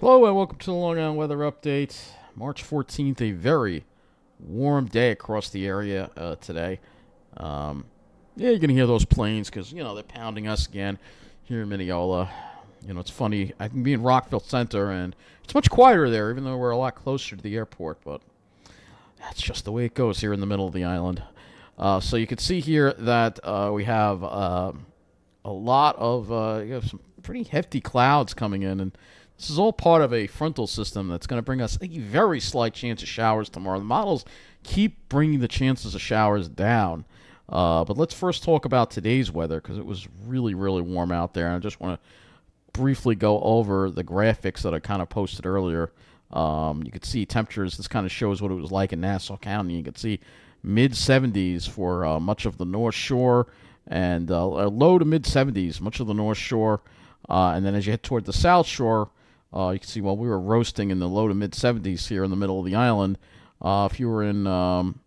Hello and welcome to the Long Island Weather Update. March 14th, a very warm day across the area uh, today. Um, yeah, you're going to hear those planes because, you know, they're pounding us again here in Mineola. You know, it's funny. I can be in Rockville Centre and it's much quieter there, even though we're a lot closer to the airport, but that's just the way it goes here in the middle of the island. Uh, so you can see here that uh, we have uh, a lot of uh, you some pretty hefty clouds coming in, and this is all part of a frontal system that's going to bring us a very slight chance of showers tomorrow. The models keep bringing the chances of showers down. Uh, but let's first talk about today's weather because it was really, really warm out there. And I just want to briefly go over the graphics that I kind of posted earlier. Um, you can see temperatures. This kind of shows what it was like in Nassau County. You can see mid 70s for uh, much of the North Shore and uh, low to mid 70s, much of the North Shore. Uh, and then as you head toward the South Shore, uh, you can see while we were roasting in the low to mid 70s here in the middle of the island. Uh, if you were in um,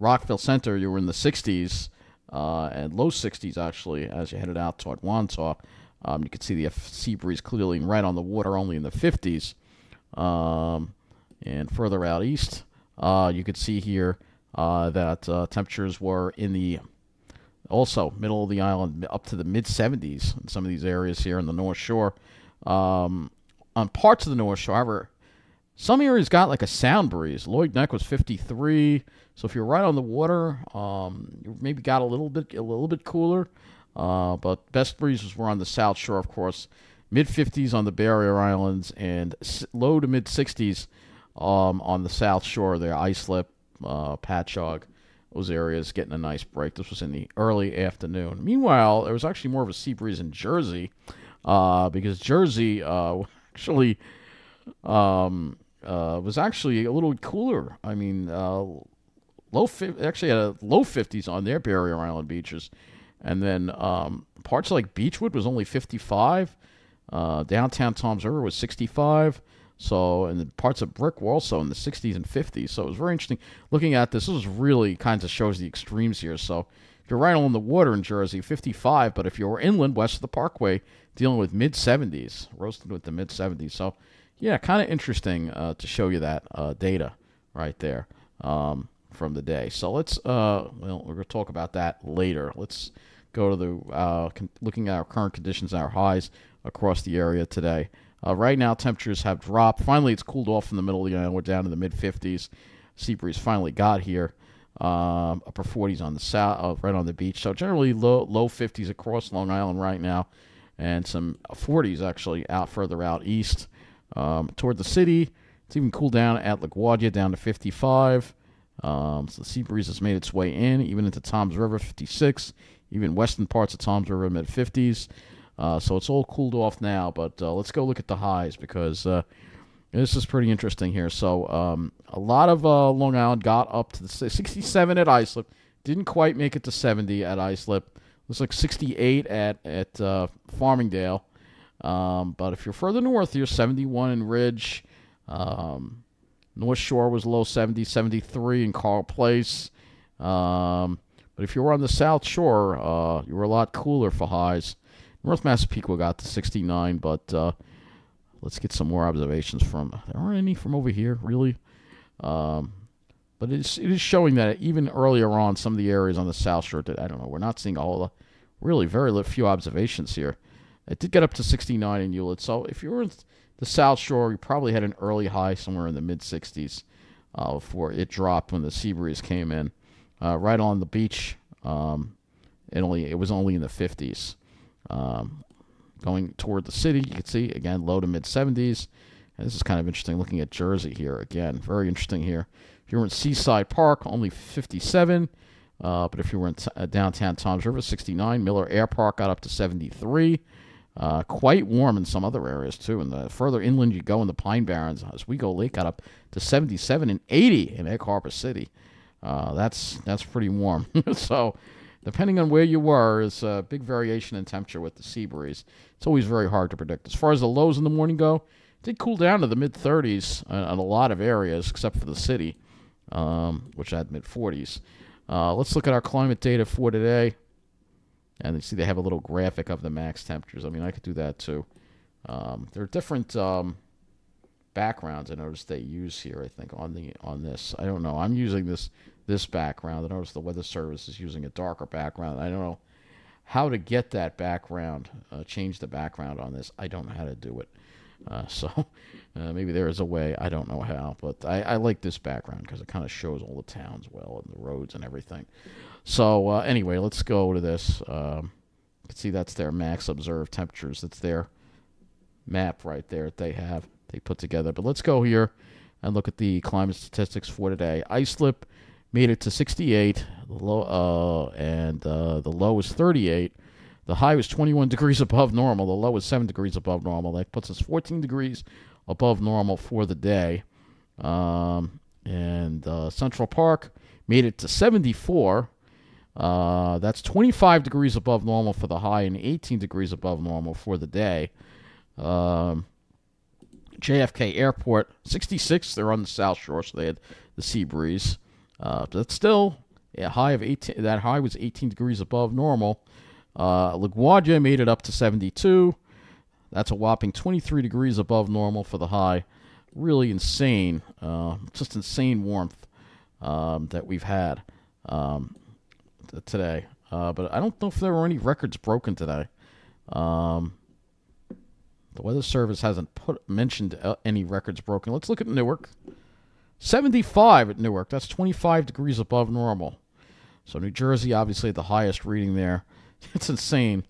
Rockville Centre, you were in the 60s uh, and low 60s actually as you headed out toward Wantagh. Um, you can see the sea breeze clearly right on the water, only in the 50s. Um, and further out east, uh, you could see here uh, that uh, temperatures were in the also middle of the island up to the mid 70s in some of these areas here in the North Shore. Um, on parts of the North Shore. However, some areas got like a sound breeze. Lloyd Neck was 53, so if you're right on the water, um, you maybe got a little bit a little bit cooler. Uh, but best breezes were on the South Shore, of course. Mid 50s on the Barrier Islands and low to mid 60s um, on the South Shore there. Islip, uh, Patchogue, those areas getting a nice break. This was in the early afternoon. Meanwhile, there was actually more of a sea breeze in Jersey uh, because Jersey uh, actually um, uh, was actually a little cooler. I mean, uh, low fi- actually had a low 50s on their Barrier Island beaches, and then um, parts like Beechwood was only 55. Uh, downtown Toms River was 65. So, and the parts of Brick were also in the 60s and 50s. So it was very interesting looking at this. This was really kind of shows the extremes here. So if you're right on the water in Jersey, 55. But if you're inland west of the Parkway, dealing with mid 70s, roasted with the mid 70s. So, yeah, kind of interesting uh, to show you that uh, data right there um, from the day. So let's, uh, well, we're going to talk about that later. Let's go to the uh, con- looking at our current conditions, our highs across the area today. Uh, right now, temperatures have dropped. Finally, it's cooled off in the middle. You know, we're down to the mid 50s. Sea breeze finally got here. Um, upper 40s on the south, uh, right on the beach. So generally low low 50s across Long Island right now and some 40s actually out further out east um, toward the city. It's even cooled down at LaGuardia down to 55. Um, so the sea breeze has made its way in, even into Toms River, 56. Even western parts of Toms River, mid 50s. Uh, so it's all cooled off now. But uh, let's go look at the highs because uh, this is pretty interesting here. So um, a lot of uh, Long Island got up to the 67 at Islip. Didn't quite make it to 70 at Islip. Looks like 68 at at uh, Farmingdale. Um, but if you're further north, you're 71 in Ridge. Um, North Shore was low 70, 73 in Carle Place. Um, but if you were on the South Shore, uh, you were a lot cooler for highs. North Massapequa got to 69, but uh, let's get some more observations from. There aren't any from over here, really. Um, but it is, it is showing that even earlier on, some of the areas on the South Shore, that I don't know, we're not seeing all the really very few observations here. It did get up to 69 in Hewlett. So if you were in the South Shore, you probably had an early high somewhere in the mid 60s uh, before it dropped when the sea breeze came in. Uh, right on the beach, um, it only it was only in the 50s. Um, going toward the city, you can see again low to mid 70s. And this is kind of interesting looking at Jersey here again. Very interesting here. If you were in Seaside Park, only 57. Uh, but if you were in t- uh, downtown Toms River, 69. Miller Air Park got up to 73. Uh, quite warm in some other areas too. And the further inland you go in the Pine Barrens, Oswego Lake got up to 77 and 80 in Egg Harbor City. Uh, that's that's pretty warm. so, depending on where you were, is a big variation in temperature with the sea breeze. It's always very hard to predict. As far as the lows in the morning go, it did cool down to the mid 30s in a lot of areas, except for the city, um, which had mid 40s. Uh, let's look at our climate data for today. And you see they have a little graphic of the max temperatures. I mean, I could do that too. Um, there are different um, backgrounds I noticed they use here. I think on the on this. I don't know. I'm using this this background. I noticed the Weather Service is using a darker background. I don't know how to get that background, uh, change the background on this. I don't know how to do it. Uh, so uh, maybe there is a way. I don't know how, but I, I like this background because it kind of shows all the towns well and the roads and everything. So uh, anyway, let's go to this. Um, you can see that's their max observed temperatures. That's their map right there that they have they put together. But let's go here and look at the climate statistics for today. Islip made it to 68, the low, uh, and uh, the low was 38. The high was 21 degrees above normal. The low was 7 degrees above normal. That puts us 14 degrees above normal for the day. Um, and uh, Central Park made it to 74. Uh, that's 25 degrees above normal for the high and 18 degrees above normal for the day. Um, JFK Airport, 66. They're on the South Shore, so they had the sea breeze. Uh, but still a high of 18. That high was 18 degrees above normal. Uh, LaGuardia made it up to 72. That's a whopping 23 degrees above normal for the high. Really insane, uh, just insane warmth um, that we've had um, today. Uh, but I don't know if there were any records broken today. Um, the Weather Service hasn't put mentioned uh, any records broken. Let's look at Newark. 75 at Newark. That's 25 degrees above normal. So New Jersey, obviously, the highest reading there. It's insane.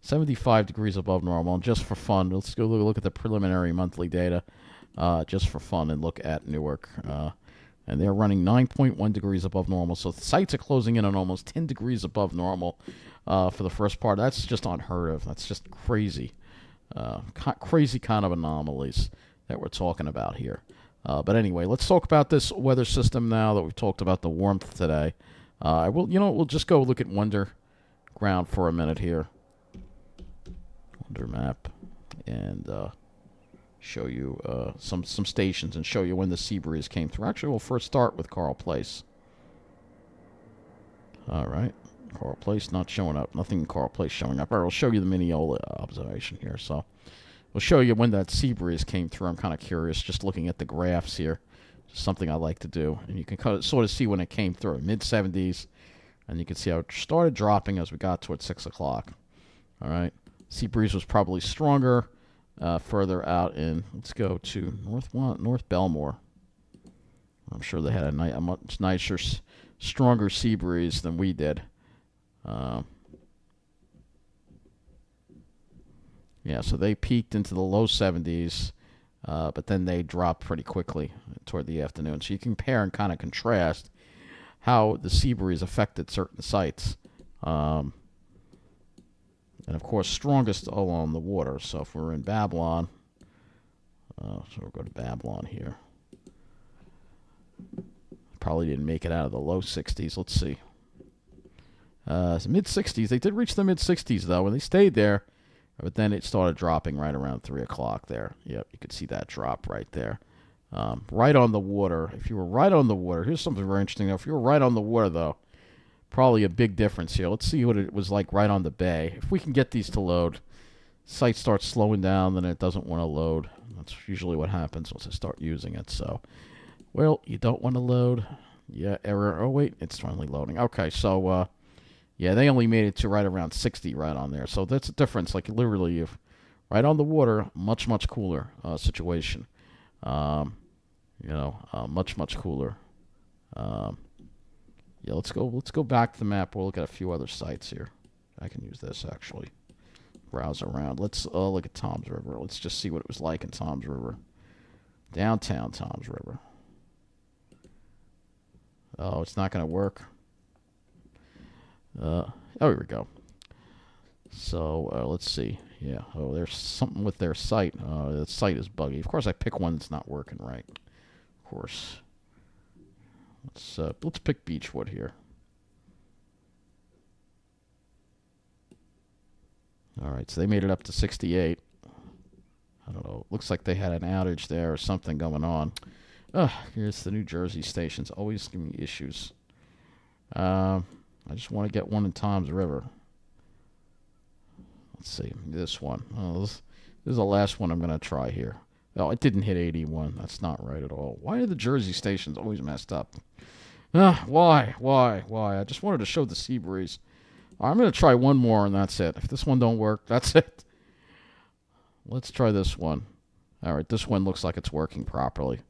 75 degrees above normal. And just for fun, let's go look at the preliminary monthly data uh, just for fun and look at Newark. Uh, and they're running 9.1 degrees above normal. So sites are closing in on almost 10 degrees above normal uh, for the first part. That's just unheard of. That's just crazy. Uh, crazy kind of anomalies that we're talking about here. Uh, but anyway, let's talk about this weather system now that we've talked about the warmth today. Uh, I will, you know, we'll just go look at Wonder Ground for a minute here. WunderMap, and uh, show you uh, some some stations and show you when the sea breeze came through. Actually, we'll first start with Carle Place. All right, Carle Place not showing up. Nothing in Carle Place showing up. All right, we'll show you the Mineola observation here. So. We'll show you when that sea breeze came through. I'm kind of curious just looking at the graphs here. Something I like to do. And you can sort of see when it came through, mid 70s. And you can see how it started dropping as we got towards 6 o'clock. All right. Sea breeze was probably stronger uh, further out in, let's go to North, North Belmore. I'm sure they had a, ni- a much nicer, stronger sea breeze than we did. Um, Yeah, so they peaked into the low 70s, uh, but then they dropped pretty quickly toward the afternoon. So you compare and kind of contrast how the sea breeze affected certain sites. Um, and of course, strongest along the water. So if we're in Babylon, uh, so we'll go to Babylon here. Probably didn't make it out of the low 60s. Let's see. Uh, mid 60s. They did reach the mid 60s though, and they stayed there but then it started dropping right around 3 o'clock there. Yep, you could see that drop right there. Um, right on the water. If you were right on the water, here's something very interesting. Though. If you were right on the water, though, probably a big difference here. Let's see what it was like right on the bay. If we can get these to load, site starts slowing down, then it doesn't want to load. That's usually what happens once I start using it. So, well, you don't want to load. Yeah, error. Oh, wait, it's finally loading. Okay, so uh, yeah, they only made it to right around 60 right on there. So that's a difference. Like literally, if right on the water, much much cooler uh, situation. Um, you know, uh, much much cooler. Um, yeah, let's go. Let's go back to the map. We'll look at a few other sites here. I can use this actually. Browse around. Let's uh, look at Toms River. Let's just see what it was like in Toms River. Downtown Toms River. Oh, it's not going to work. Uh, oh, here we go. So uh, let's see. Yeah. Oh, there's something with their site. Uh, the site is buggy. Of course, I pick one that's not working right. Of course. Let's uh, let's pick Beechwood here. All right, so they made it up to 68. I don't know. Looks like they had an outage there or something going on. Ugh, here's the New Jersey stations. Always giving me issues. Um. I just want to get one in Toms River. Let's see, this one. Oh, this, this is the last one I'm going to try here. Oh, it didn't hit 81. That's not right at all. Why are the Jersey stations always messed up? Ah, why? Why? Why? I just wanted to show the sea breeze. I'm going to try one more, and that's it. If this one don't work, that's it. Let's try this one. All right, this one looks like it's working properly.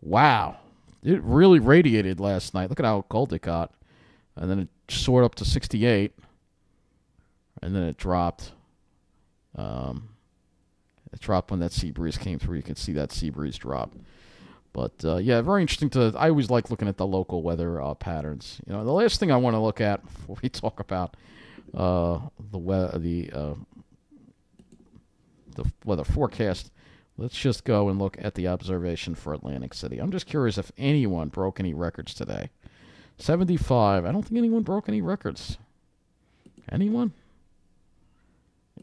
Wow. It really radiated last night. Look at how cold it got. And then it soared up to 68. And then it dropped. Um, it dropped when that sea breeze came through. You can see that sea breeze drop. But uh, yeah, very interesting to. I always like looking at the local weather uh, patterns. You know, the last thing I want to look at before we talk about uh, the weather, the uh, the weather forecast, let's just go and look at the observation for Atlantic City. I'm just curious if anyone broke any records today. 75. I don't think anyone broke any records. Anyone?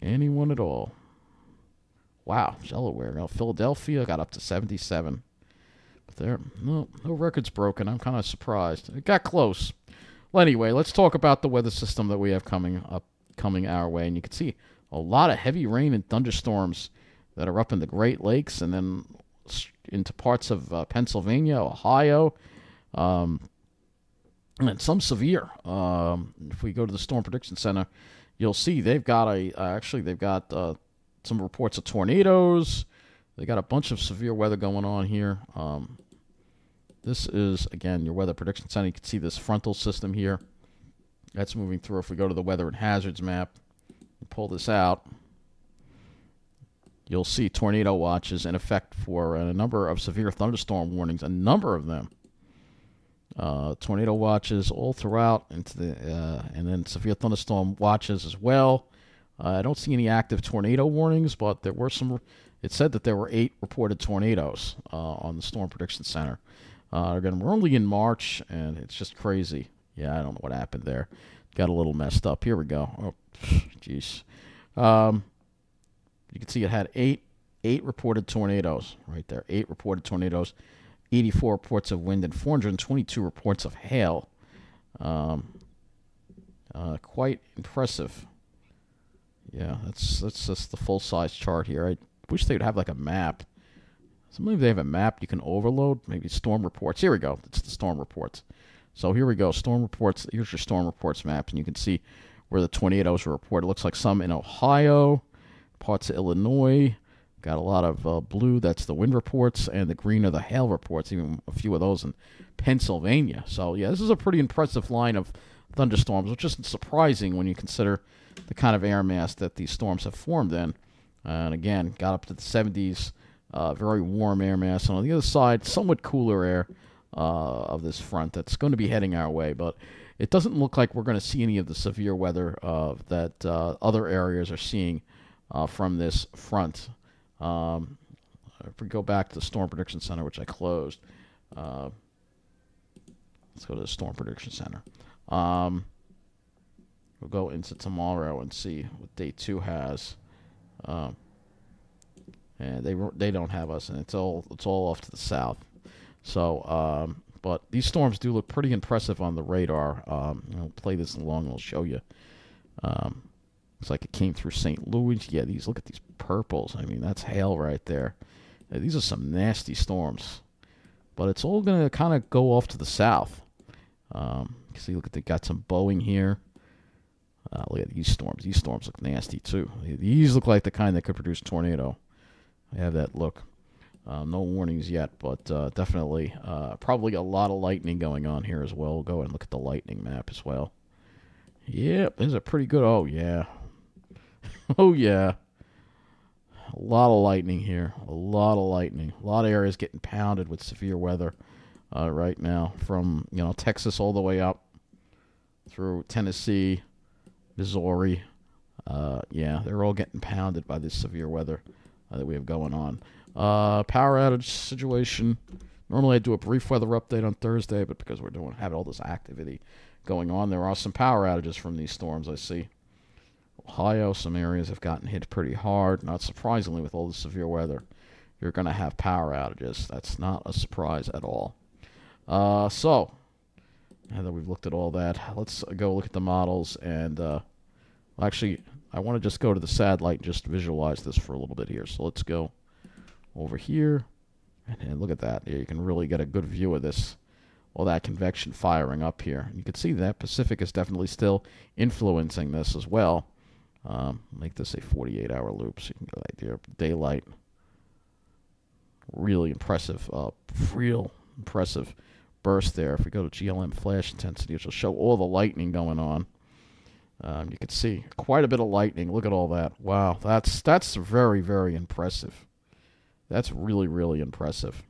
Anyone at all? Wow, Delaware. Now, Philadelphia got up to 77. But there, no, no records broken. I'm kind of surprised. It got close. Well, anyway, let's talk about the weather system that we have coming up, coming our way. And you can see a lot of heavy rain and thunderstorms that are up in the Great Lakes and then into parts of uh, Pennsylvania, Ohio, um, and some severe. Um, if we go to the Storm Prediction Center, you'll see they've got a uh, actually they've got uh, some reports of tornadoes. They got a bunch of severe weather going on here. Um, this is again your weather prediction center. You can see this frontal system here. That's moving through. If we go to the weather and hazards map, and pull this out, you'll see tornado watches in effect for a number of severe thunderstorm warnings. A number of them. Uh, tornado watches all throughout into the uh, and then severe thunderstorm watches as well. Uh, I don't see any active tornado warnings, but there were some. It said that there were eight reported tornadoes uh, on the Storm Prediction Center. Uh, again, we're only in March, and it's just crazy. Yeah, I don't know what happened there. Got a little messed up. Here we go. Oh, jeez. Um, you can see it had eight eight reported tornadoes right there. Eight reported tornadoes, 84 reports of wind, and 422 reports of hail. Um, uh, quite impressive. Yeah, that's that's just the full size chart here. I wish they would have like a map. So maybe they have a map you can overload. Maybe storm reports. Here we go. It's the storm reports. So here we go. Storm reports. Here's your storm reports map, and you can see where the tornadoes were reported. It looks like some in Ohio, parts of Illinois. Got a lot of uh, blue. That's the wind reports, and the green are the hail reports. Even a few of those in Pennsylvania. So yeah, this is a pretty impressive line of thunderstorms, which isn't surprising when you consider the kind of air mass that these storms have formed in. And again, got up to the 70s. Uh, very warm air mass. And on the other side, somewhat cooler air uh, of this front that's going to be heading our way. But it doesn't look like we're going to see any of the severe weather uh, that uh, other areas are seeing from this front. Um, if we go back to the Storm Prediction Center, which I closed, uh, let's go to the Storm Prediction Center. Um, we'll go into tomorrow and see what day two has. Um, and they they don't have us, and it's all it's all off to the south. So, um, but these storms do look pretty impressive on the radar. Um, I'll play this along. I'll show you. Um, looks like it came through St. Louis. Yeah, these look at these purples. I mean, that's hail right there. These are some nasty storms, but it's all gonna kind of go off to the south. Um, see, look at they got some bowing here. Uh, look at these storms. These storms look nasty too. These look like the kind that could produce tornado. They have that look. Um, no warnings yet, but uh, definitely uh, probably a lot of lightning going on here as well. Go and look at the lightning map as well. Yep, there's a pretty good. Oh yeah, oh yeah. A lot of lightning here. A lot of lightning. A lot of areas getting pounded with severe weather uh, right now, from you know Texas all the way up through Tennessee, Missouri. Uh, yeah, they're all getting pounded by this severe weather uh, that we have going on. Uh, power outage situation. Normally I do a brief weather update on Thursday, but because we're doing have all this activity going on, there are some power outages from these storms. I see. Ohio, some areas have gotten hit pretty hard. Not surprisingly, with all the severe weather, you're going to have power outages. That's not a surprise at all. Uh, so, now that we've looked at all that, let's go look at the models. And uh, actually, I want to just go to the satellite and just visualize this for a little bit here. So let's go over here. And, look at that. You can really get a good view of this. All that convection firing up here. You can see that Pacific is definitely still influencing this as well. Um, make this a 48 hour loop so you can get an idea of daylight. Really impressive, uh, real impressive burst there. If we go to GLM flash intensity, which will show all the lightning going on. Um, you can see quite a bit of lightning. Look at all that. Wow, that's that's very very impressive. That's really really impressive.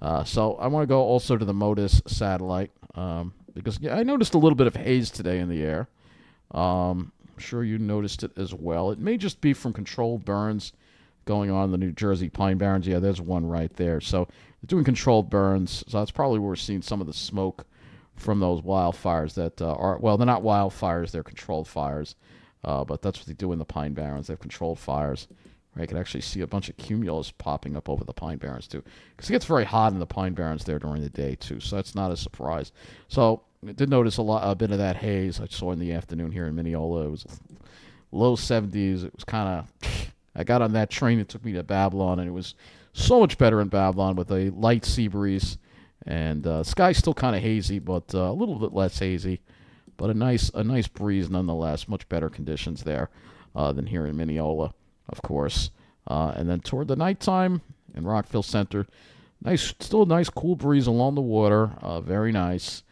Uh, so I want to go also to the MODIS satellite um, because yeah, I noticed a little bit of haze today in the air. Um, I'm sure you noticed it as well. It may just be from controlled burns going on in the New Jersey Pine Barrens. Yeah, there's one right there. So they're doing controlled burns. So that's probably where we're seeing some of the smoke from those wildfires that uh, are, well, they're not wildfires, they're controlled fires. Uh, but that's what they do in the Pine Barrens. They have controlled fires. Right? You can actually see a bunch of cumulus popping up over the Pine Barrens, too. Because it gets very hot in the Pine Barrens there during the day, too. So that's not a surprise. So I did notice a lot, a bit of that haze I saw in the afternoon here in Mineola. It was low 70s. It was kind of. I got on that train. It took me to Babylon, and it was so much better in Babylon with a light sea breeze, and uh, sky's still kind of hazy, but uh, a little bit less hazy, but a nice a nice breeze nonetheless. Much better conditions there uh, than here in Mineola, of course. Uh, and then toward the nighttime in Rockville Centre, nice, still a nice cool breeze along the water. Uh, very nice.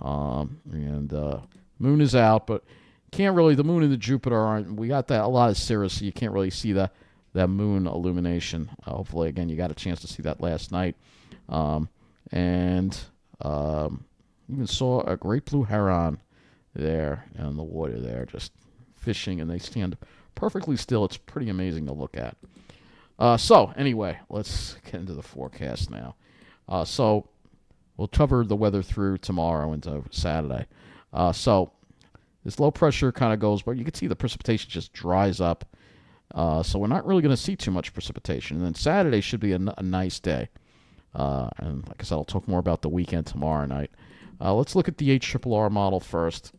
Um, and uh, moon is out, but can't really. The moon and the Jupiter aren't. We got that a lot of cirrus, so you can't really see that that moon illumination. Uh, hopefully, again, you got a chance to see that last night, um, and um, even saw a great blue heron there in the water there, just fishing, and they stand perfectly still. It's pretty amazing to look at. Uh, so anyway, let's get into the forecast now. Uh, so we'll cover the weather through tomorrow into Saturday. Uh, so this low pressure kind of goes, but you can see the precipitation just dries up. Uh, so we're not really going to see too much precipitation. And then Saturday should be a, n- a nice day. Uh, and like I said, I'll talk more about the weekend tomorrow night. Uh, let's look at the HRRR model first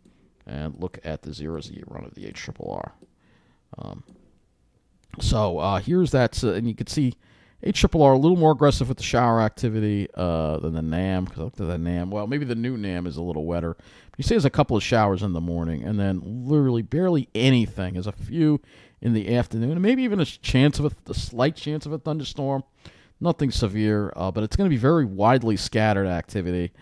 and look at the zero Z run of the HRRR. Um, so uh, here's that, uh, and you can see HRRR a little more aggressive with the shower activity uh, than the NAM. Because I looked at the NAM. Well, maybe the new NAM is a little wetter. You see, there's a couple of showers in the morning, and then literally barely anything. There's a few in the afternoon, and maybe even a chance of a, a slight chance of a thunderstorm. Nothing severe, uh, but it's going to be very widely scattered activity,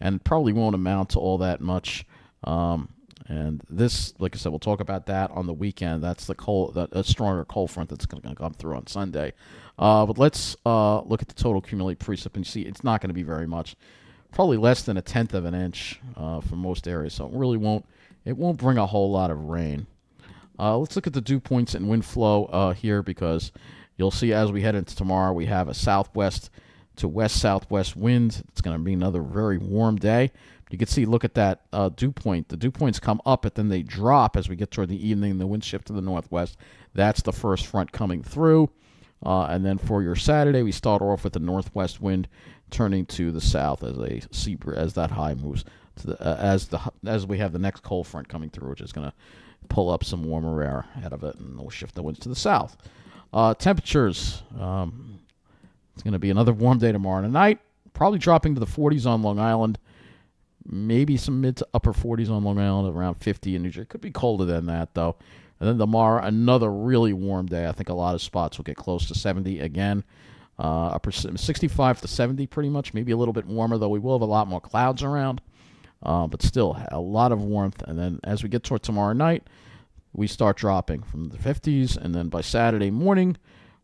and probably won't amount to all that much. Um, and this, like I said, we'll talk about that on the weekend. That's the cold, that a stronger cold front that's going to come through on Sunday. Uh, but let's uh, look at the total cumulative precip and see it's not going to be very much, probably less than a tenth of an inch uh, for most areas. So it really won't it won't bring a whole lot of rain. Uh, let's look at the dew points and wind flow uh, here because you'll see as we head into tomorrow we have a southwest to west southwest wind. It's going to be another very warm day. You can see, look at that uh, dew point. The dew points come up, but then they drop as we get toward the evening. The wind shift to the northwest. That's the first front coming through. Uh, and then for your Saturday, we start off with the northwest wind turning to the south as a as that high moves to the uh, as the as we have the next cold front coming through, which is going to pull up some warmer air out of it, and we'll shift the winds to the south. Uh, temperatures. Um, it's going to be another warm day tomorrow night. Probably dropping to the 40s on Long Island maybe some mid to upper 40s on Long Island, around 50 in New Jersey. Could be colder than that, though. And then tomorrow, another really warm day. I think a lot of spots will get close to 70 again. Uh, upper 65 to 70, pretty much. Maybe a little bit warmer, though. We will have a lot more clouds around, uh, but still a lot of warmth. And then as we get toward tomorrow night, we start dropping from the 50s, and then by Saturday morning,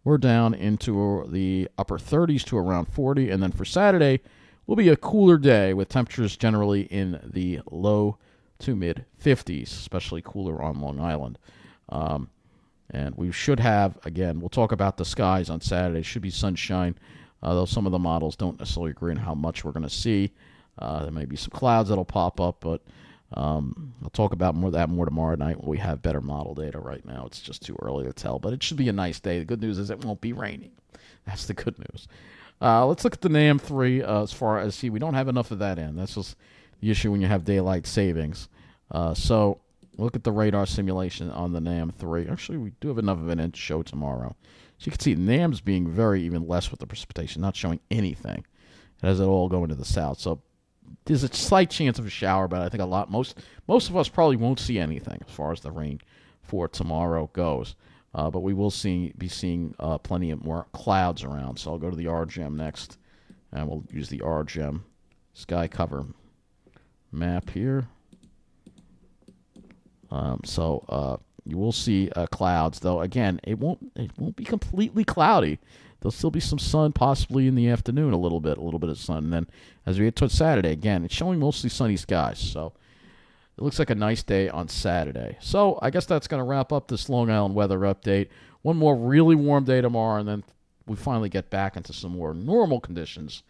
we're down into the upper 30s to around 40. And then for Saturday, will be a cooler day with temperatures generally in the low to mid 50s, especially cooler on Long Island. Um, and we should have, again, we'll talk about the skies on Saturday. Should be sunshine, uh, though some of the models don't necessarily agree on how much we're going to see. Uh, there may be some clouds that'll pop up, but um, I'll talk about more that more tomorrow night when we have better model data. Right now, it's just too early to tell, but it should be a nice day. The good news is it won't be raining. That's the good news. Uh, let's look at the NAM 3 uh, as far as, see, we don't have enough of that in. That's just the issue when you have daylight savings. Uh, so look at the radar simulation on the NAM three. Actually, we do have enough of it in to show tomorrow. So you can see NAM's being very even less with the precipitation, not showing anything. It has it all going to the south. So there's a slight chance of a shower, but I think a lot most most of us probably won't see anything as far as the rain for tomorrow goes. Uh, but we will see be seeing uh, plenty of more clouds around. So I'll go to the RGEM next, and we'll use the RGEM sky cover map here. Um, so uh, you will see uh, clouds, though. Again, it won't it won't be completely cloudy. There'll still be some sun, possibly in the afternoon, a little bit, a little bit of sun. And then as we get towards Saturday, again, it's showing mostly sunny skies. So it looks like a nice day on Saturday. So I guess that's going to wrap up this Long Island weather update. One more really warm day tomorrow, and then we finally get back into some more normal conditions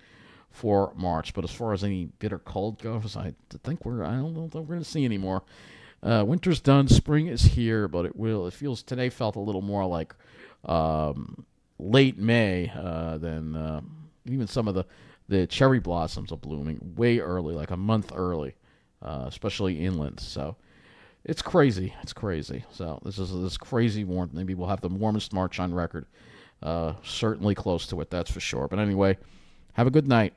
for March. But as far as any bitter cold goes, I think we're I don't know that we're going to see anymore. Uh, winter's done, spring is here, but it will. It feels today felt a little more like um, late May uh, than uh, even some of the the cherry blossoms are blooming way early, like a month early, uh, especially inland. So it's crazy. It's crazy. So this is this crazy warm. Maybe we'll have the warmest March on record. Uh, certainly close to it, that's for sure. But anyway, have a good night.